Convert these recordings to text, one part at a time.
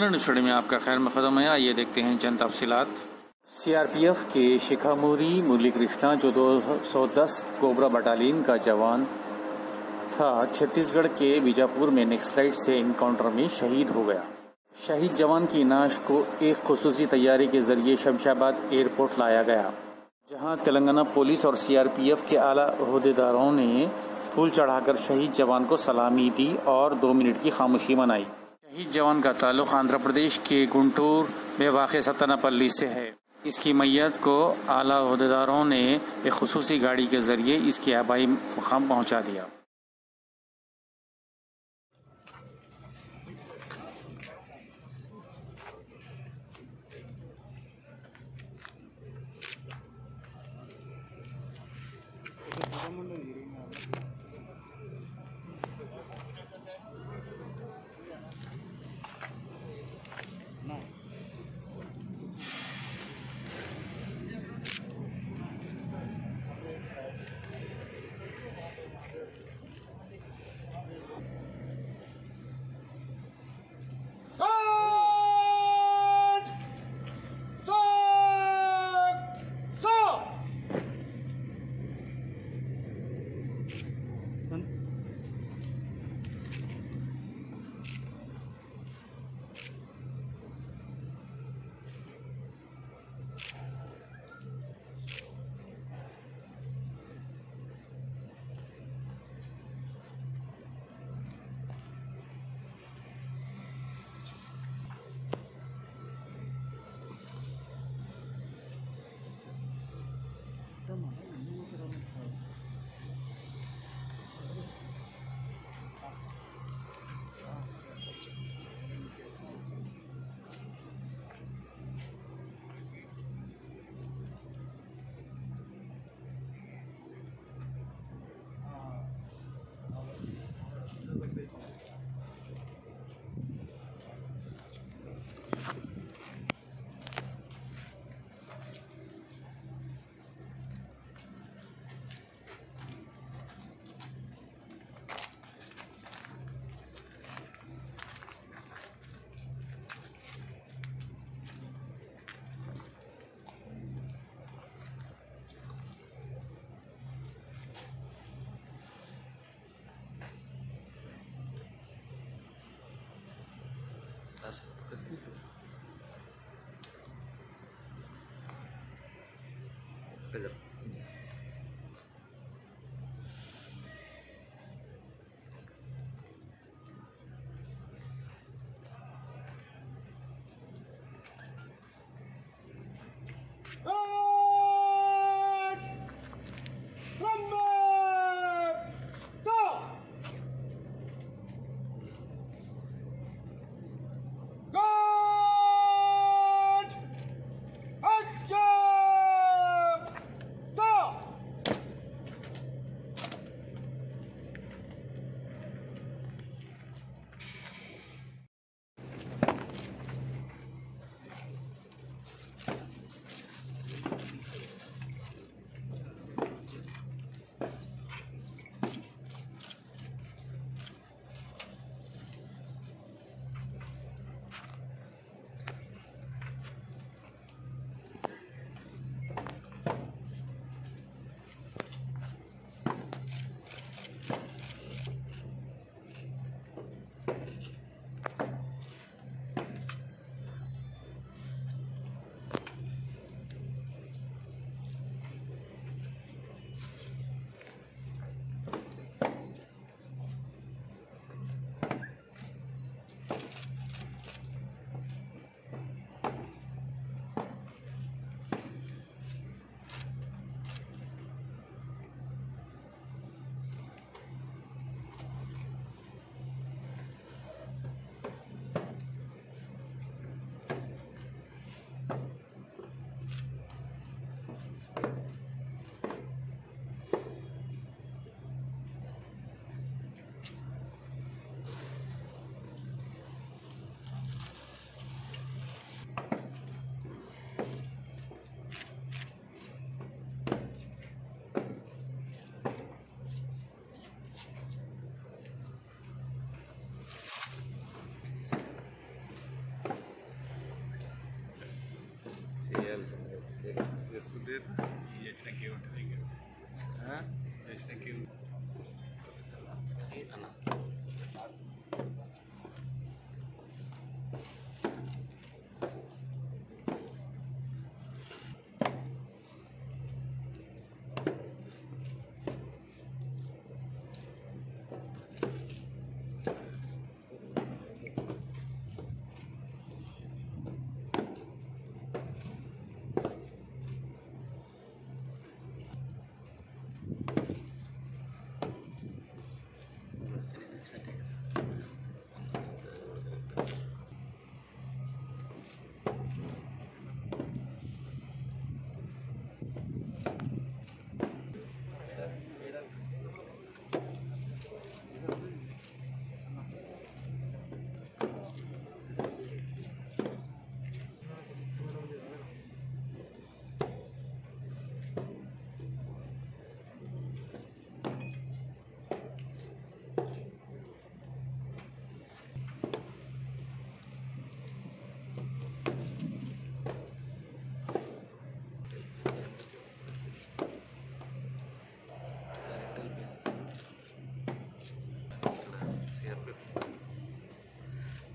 News studio में आपका खैर मकदम है। आइए देखते हैं चंद तफसीलात। सीआरपीएफ के शिखामुरी मुरली कृष्णा जो 210 कोबरा बटालियन का जवान था, छत्तीसगढ़ के बीजापुर में नेक्सलाइट से इनकाउंटर में शहीद हो गया। शहीद जवान की नाश को एक खसूसी तैयारी के ज़रिए शमशाबाद एयरपोर्ट लाया गया। जहाँ तेलंगाना पुलिस और सीआरपीएफ के आला अहदेदारों ने फूल चढ़ाकर शहीद जवान को सलामी दी और दो मिनट की खामोशी मनाई। शहीद जवान का ताल्लुक आंध्र प्रदेश के गुंटूर में वाक़ सतनापल्ली से है। इसकी मैत को आला अहदेदारों ने एक खसूसी गाड़ी के ज़रिए इसके आबाई मुकाम पहुँचा दिया। Es justo. student jechna ke uthenge ha jechna ke ana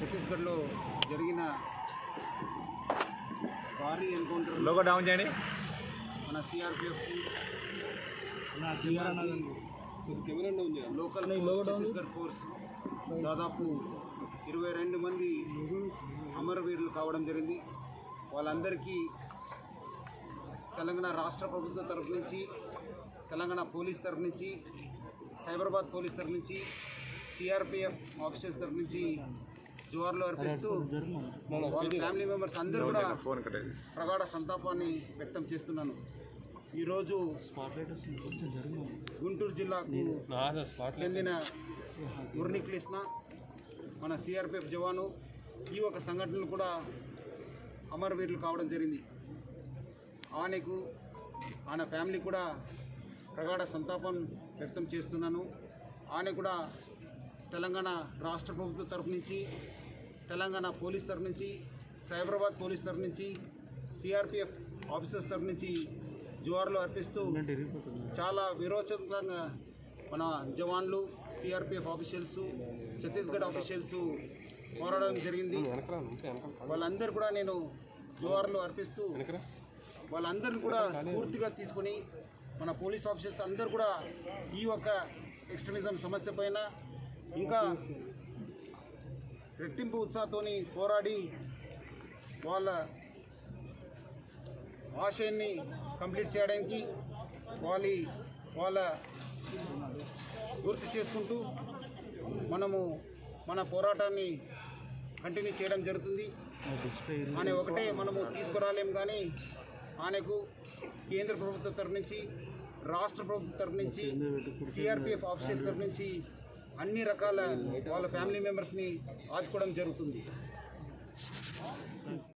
ఛత్తీస్గఢ్లో జరిగిన భారీ ఎన్కౌంటర్ లోగో డౌన్ చేయండి. మన సిఆర్పిఎఫ్ లోకల్ ఛత్తీస్గఢ్ ఫోర్స్ దాదాపు ఇరవై రెండు మంది అమరవీరులు కావడం జరిగింది. వాళ్ళందరికీ తెలంగాణ రాష్ట్ర ప్రభుత్వం తరఫు నుంచి తెలంగాణ పోలీస్ తరఫు నుంచి సైబరాబాద్ పోలీస్ తరఫు నుంచి సిఆర్పిఎఫ్ ఆఫీసర్స్ తరఫు నుంచి జోహార్లు అర్పిస్తూ వాళ్ళ ఫ్యామిలీ మెంబర్స్ అందరూ కూడా ప్రగాఢ సంతాపాన్ని వ్యక్తం చేస్తున్నాను. ఈరోజు గుంటూరు జిల్లాకు చెందిన మురళీ కృష్ణ మన సిఆర్పిఎఫ్ జవాను. ఈ ఒక సంఘటనలు కూడా అమరవీరులు కావడం జరిగింది. ఆయనకు ఆయన ఫ్యామిలీ కూడా ప్రగాఢ సంతాపం వ్యక్తం చేస్తున్నాను. ఆయన కూడా తెలంగాణ రాష్ట్ర ప్రభుత్వం తరఫు నుంచి తెలంగాణ పోలీస్ తరఫు నుంచి సైబరాబాద్ పోలీస్ తరఫు నుంచి సిఆర్పిఎఫ్ ఆఫీసర్స్ తరఫు నుంచి జోహార్లు అర్పిస్తూ చాలా విరోచకంగా మన జవాన్లు సిఆర్పిఎఫ్ ఆఫీషియల్స్ ఛత్తీస్గఢ్ ఆఫీషియల్స్ పోరాడడం జరిగింది. వాళ్ళందరూ కూడా నేను జోహార్లు అర్పిస్తూ వాళ్ళందరిని కూడా స్ఫూర్తిగా తీసుకొని మన పోలీస్ ఆఫీసర్స్ అందరూ కూడా ఈ ఒక్క ఎక్స్ట్రీమిజం సమస్య పైన ఇంకా రెట్టింపు ఉత్సాహంతోని పోరాడి వాళ్ళ ఆశయాన్ని కంప్లీట్ చేయడానికి వాళ్ళ వాళ్ళ గుర్తు చేసుకుంటూ మనము మన పోరాటాన్ని కంటిన్యూ చేయడం జరుగుతుంది. ఆయన ఒకటే మనము తీసుకురాలేం కానీ ఆయనకు కేంద్ర ప్రభుత్వం తరఫు నుంచి రాష్ట్ర ప్రభుత్వం తరఫు నుంచి సిఆర్పిఎఫ్ ఆఫీసర్ తరఫు నుంచి అన్ని రకాల వాళ్ళ ఫ్యామిలీ మెంబర్స్ని ఆదుకోవడం జరుగుతుంది.